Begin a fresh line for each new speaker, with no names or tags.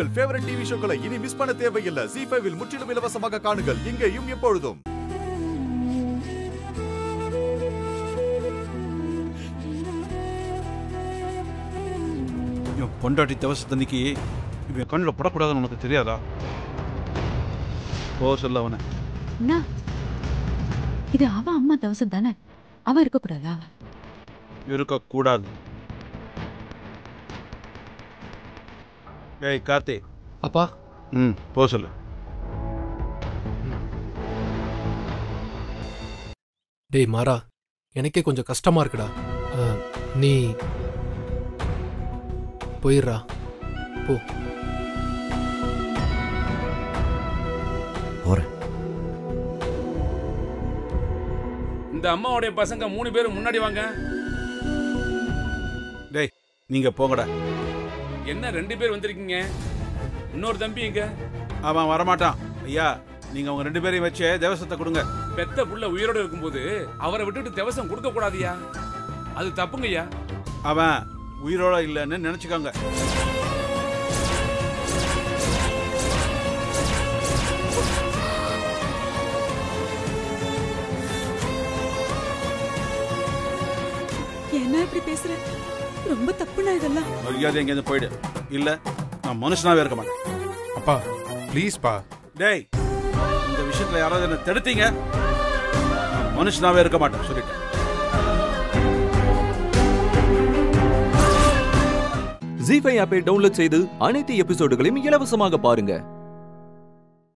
உங்கள் favourite TV ஷோக்களை இனி miss பண்ண தேவையில்லை. ஜி ஃபைவில் முற்றிலும் இலவசமாக காணுங்கள். இங்கேயும் எப்பொழுதும்.
இவன் பொண்டாட்டி தவசத்தன்னைக்கு இவன் கண்ணில் படக்கூடாதுன்னு உனக்கு தெரியாதா? ஓ சொல்ல அவனை.
இது அவ அம்மா தவசம் தானே? அவ இருக்கக்கூடாதா?
இருக்கக்கூடாது. ஏய் கார்த்தி.
அப்பா?
ம். போ சொல்லு.
டேய் மாறா. எனக்கே கொஞ்சம் கஷ்டமா இருக்குடா. அஹ், நீ போயிடுறா போ.
இந்த அம்மாவுடைய பசங்க மூணு பேரும் முன்னாடி வாங்க.
டேய் நீங்கள் போங்கடா.
என்ன ரெண்டு பேர் வந்திருக்கீங்க? இன்னொரு தம்பி எங்க?
அவன் வரமாட்டான். ஐயா நீங்கள் அவங்க ரெண்டு பேரையும் வச்சு தேவசத்தை கொடுங்க.
பெத்த புள்ள உயிரோட இருக்கும்போது அவரை விட்டுட்டு தேவசம் கொடுக்க கூடாதுயா? அது தப்புங்கய்யா
அவன் உயிரோட இல்லைன்னு நினச்சிக்கோங்க.
என்ன இப்படி பேசுற? ரொம்ப தப்புண்ணா இதெல்லாம்.
மரியாதை எங்கேருந்து போயிடு. இல்லை நான் மனுஷனாவே இருக்க மாட்டேன்.
அப்பா ப்ளீஸ்ப்பா.
டேய் இந்த விஷயத்துல யாராவது என்ன தடுத்தீங்க? நான் மனுஷனாவே இருக்க மாட்டேன் சொல்லிட்டேன்.
ஜி ஃபைவ் ஆப்பை டவுன்லோட் செய்து அனைத்து எபிசோடுகளையும் இலவசமாக பாருங்க.